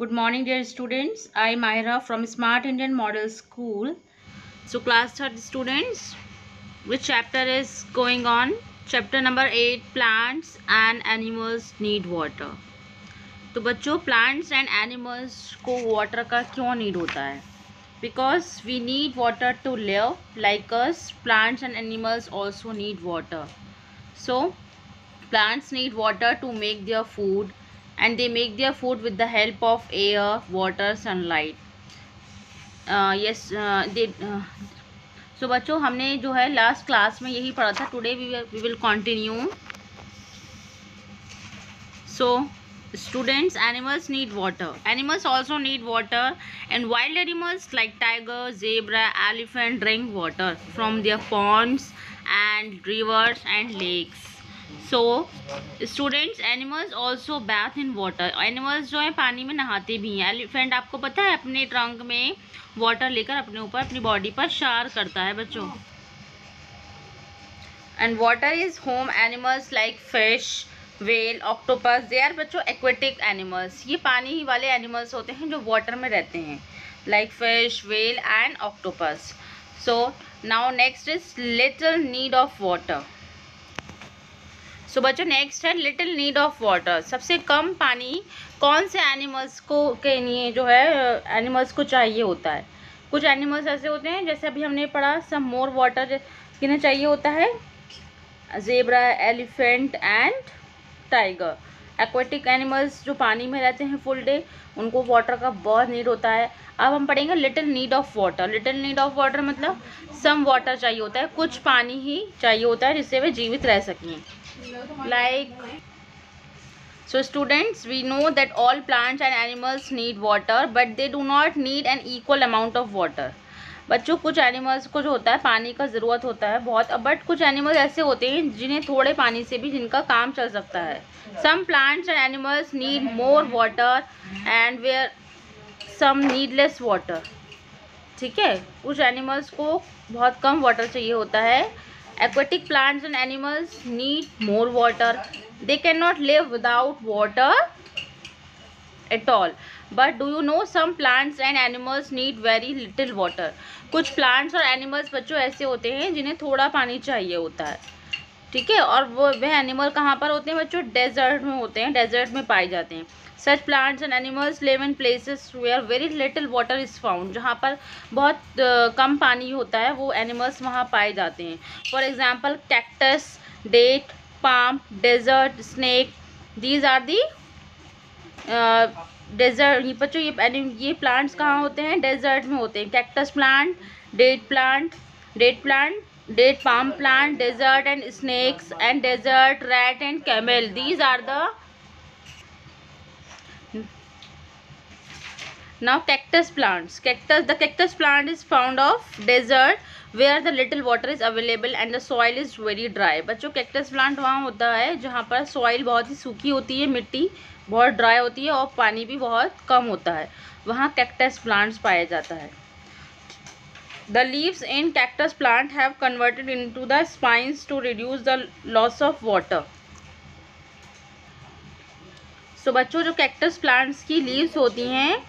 Good morning dear students. I Myra from Smart Indian Model School. So class third students, which chapter is going on? Chapter number 8 plants and animals need water. तो बच्चों plants and animals को water का क्यों need होता है Because we need water to live. Like us, plants and animals also need water. So plants need water to make their food and they make their food with the help of air water sunlight uh, yes uh, they uh, so बच्चों हमने जो है last class में यही पढ़ा था today we will continue so students animals need water animals also need water and wild animals like tiger zebra elephant drink water from their ponds and rivers and lakes so students animals also bathe in water animals जो है, पानी में नहाते भी हैं। Elephant आपको पता है, अपने ट्रंक में वाटर लेकर अपने ऊपर, अपनी बॉडी पर शार करता है, बच्चों। And water is home animals like fish whale octopus they are बच्चों एक्वेटिक एनिमल्स ये पानी ही वाले एनिमल्स होते हैं जो वाटर में रहते हैं। Like fish whale and octopus so now next is little need of water so बच्चों नेक्स्ट है लिटिल नीड ऑफ़ वाटर सबसे कम पानी कौन से एनिमल्स को के लिए जो है एनिमल्स को चाहिए होता है? कुछ एनिमल्स ऐसे होते हैं, जैसे अभी हमने पढ़ा सम मोर वाटर किन्हें चाहिए होता है? Zebra elephant and tiger aquatic animals जो पानी में रहते हैं फुल डे उनको वाटर का बहुत नीड होता है। अब हम पढ़ेंगे little need of water little need of water मतलब सम वाटर चाहिए होता है, कुछ पानी ही चाहिए होता है जिससे वे जीवित रह सकें। Like, so students, we know that all plants and animals need water, but they do not need an equal amount of water. बच्चों, कुछ एनिमल्स को जो होता है, पानी का ज़रूरत होता है बहुत। बट कुछ एनिमल्स ऐसे होते हैं जिन्हें थोड़े पानी से भी जिनका काम चल सकता है। Some plants and animals need more water and where some need less water ठीक है? कुछ एनिमल्स को बहुत कम वाटर चाहिए होता है। Aquatic plants and animals need more water they can not live without water at all but do you know some plants and animals need very little water कुछ plants और एनिमल्स बच्चों ऐसे होते हैं जिन्हें थोड़ा पानी चाहिए होता है। ठीक है? और वो वह एनिमल कहाँ पर होते हैं? बच्चों डेजर्ट में होते हैं डेजर्ट में पाए जाते हैं। Such plants and animals live in places where very little water is found जहाँ पर बहुत कम पानी होता है, वो एनिमल्स वहाँ पाए जाते हैं। For example cactus date palm desert snake these are the desert ये बच्चों, ये ये प्लांट्स कहाँ होते हैं? डेजर्ट में होते हैं। Cactus plant date plant date plant date palm plant desert and snakes and desert rat and camel these are the now cactus plants cactus the cactus plant is found of desert where the little water is available and the soil is very dry बच्चों cactus plant वहाँ होता है जहाँ पर soil बहुत ही सूखी होती है, मिट्टी बहुत ड्राई होती है और पानी भी बहुत कम होता है। वहाँ कैक्टस प्लांट्स पाया जाता है। The leaves in cactus plant have converted into the spines to reduce the loss of water so बच्चों, जो कैक्टस प्लांट्स की लीव्स होती हैं,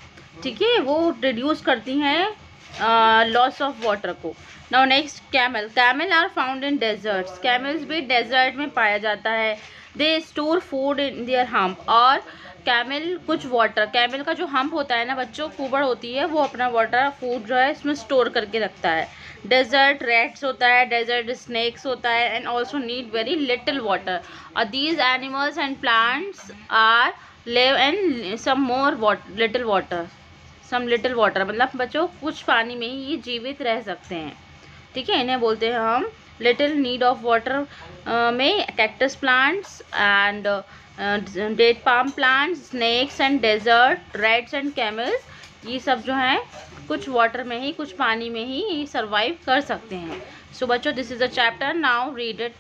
ठीक है, वो रिड्यूस करती हैं लॉस ऑफ़ वाटर को। Now next camel camel are found in deserts camels भी डेजर्ट में पाया जाता है। They store food in their hump और कैमल कुछ वाटर कैमल का जो हम्प होता है ना बच्चों कुबड़ होती है, वो अपना वाटर फ़ूड जो है इसमें स्टोर करके रखता है। डेजर्ट रेट्स होता है डेजर्ट स्नैक्स होता है and also need very little water और these animals and plants are live and some more little water some little water मतलब बच्चों, कुछ पानी में ही ये जीवित रह सकते हैं। ठीक है, इन्हें बोलते हैं हम लिटिल नीड ऑफ़ वाटर में cactus plants and date palm plants, snakes and desert, rats and camels, ये सब जो है, कुछ वाटर में ही, कुछ पानी में ही सर्वाइव कर सकते हैं। सो बच्चों this is a chapter now read it